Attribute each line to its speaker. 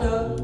Speaker 1: water